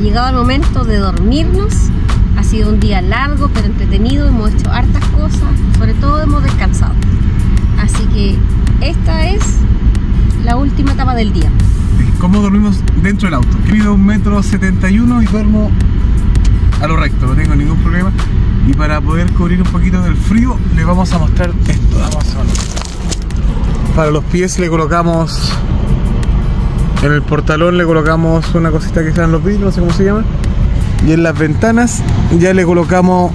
llegado el momento de dormirnos. Ha sido un día largo pero entretenido, hemos hecho hartas cosas, sobre todo hemos descansado. Así que esta es la última etapa del día. ¿Cómo dormimos dentro del auto? He mido un metro setenta y uno y duermo a lo recto, no tengo ningún problema. Y para poder cubrir un poquito del frío, le vamos a mostrar esto. Vamos a. Para los pies le colocamos en el portalón le colocamos una cosita que en los vidrios, no sé cómo se llama. Y en las ventanas ya le colocamos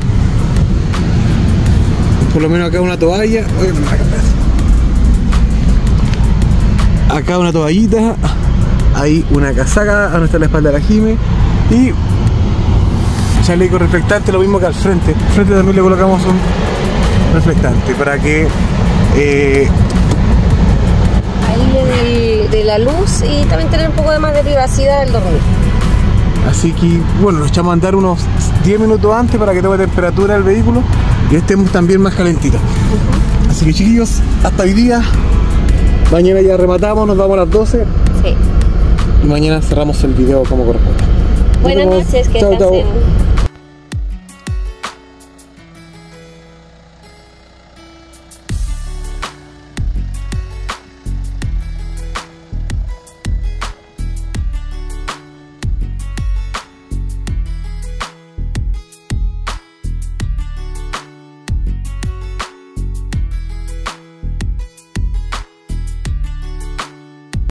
por lo menos acá una toalla. Acá una toallita, ahí una casaca, a nuestra espalda de la Jime y chaleco reflectante, lo mismo que al frente. Al frente también le colocamos un reflectante para que eh, la luz y también tener un poco de más de privacidad al dormir. Así que bueno, nos echamos a andar unos 10 minutos antes para que tome temperatura el vehículo y estemos también más calentitos. Así que chiquillos, hasta hoy día. Mañana ya rematamos, nos vamos a las 12 Sí. y mañana cerramos el video como corresponde. Buenas noches, que descansen.